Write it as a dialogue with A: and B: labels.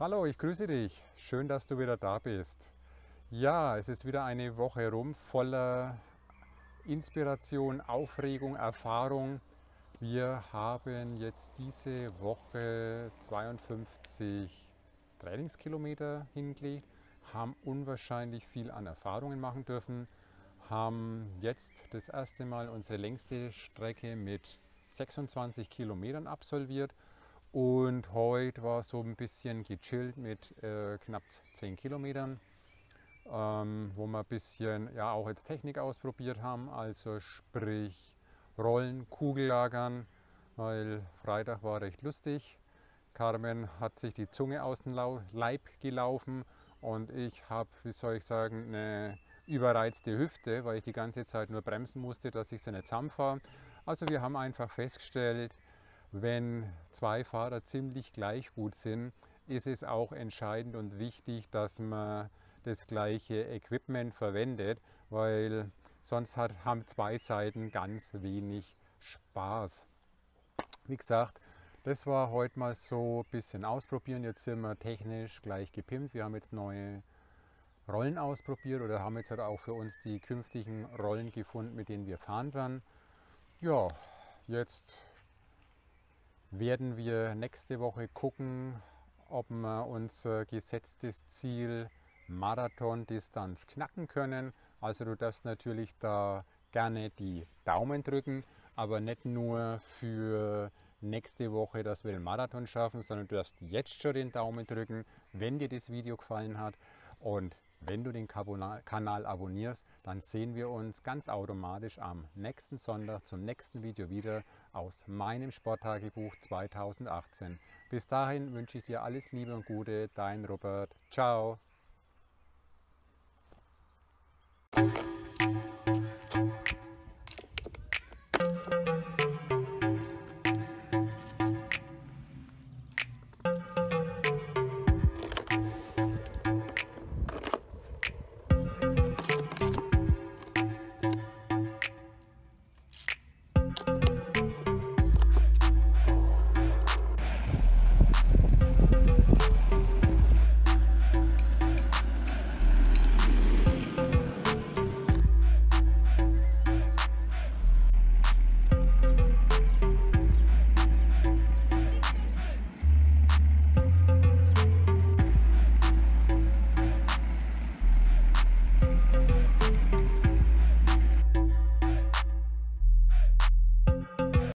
A: Hallo, ich grüße dich. Schön, dass du wieder da bist. Ja, es ist wieder eine Woche rum voller Inspiration, Aufregung, Erfahrung. Wir haben jetzt diese Woche 52 Trainingskilometer hingelegt, haben unwahrscheinlich viel an Erfahrungen machen dürfen, haben jetzt das erste Mal unsere längste Strecke mit 26 Kilometern absolviert und heute war so ein bisschen gechillt mit äh, knapp 10 Kilometern, ähm, wo wir ein bisschen ja auch jetzt Technik ausprobiert haben, also sprich Rollen, Kugellagern, weil Freitag war recht lustig. Carmen hat sich die Zunge aus dem Leib gelaufen und ich habe, wie soll ich sagen, eine überreizte Hüfte, weil ich die ganze Zeit nur bremsen musste, dass ich sie nicht zusammenfahre. Also wir haben einfach festgestellt, wenn zwei Fahrer ziemlich gleich gut sind, ist es auch entscheidend und wichtig, dass man das gleiche Equipment verwendet, weil sonst hat, haben zwei Seiten ganz wenig Spaß. Wie gesagt, das war heute mal so ein bisschen ausprobieren. Jetzt sind wir technisch gleich gepimpt. Wir haben jetzt neue Rollen ausprobiert oder haben jetzt halt auch für uns die künftigen Rollen gefunden, mit denen wir fahren werden. Ja, jetzt werden wir nächste Woche gucken, ob wir unser gesetztes Ziel Marathon-Distanz knacken können. Also du darfst natürlich da gerne die Daumen drücken, aber nicht nur für nächste Woche, dass wir den Marathon schaffen, sondern du darfst jetzt schon den Daumen drücken, wenn dir das Video gefallen hat. Und wenn du den Kanal abonnierst, dann sehen wir uns ganz automatisch am nächsten Sonntag zum nächsten Video wieder aus meinem Sporttagebuch 2018. Bis dahin wünsche ich dir alles Liebe und Gute, dein Robert. Ciao.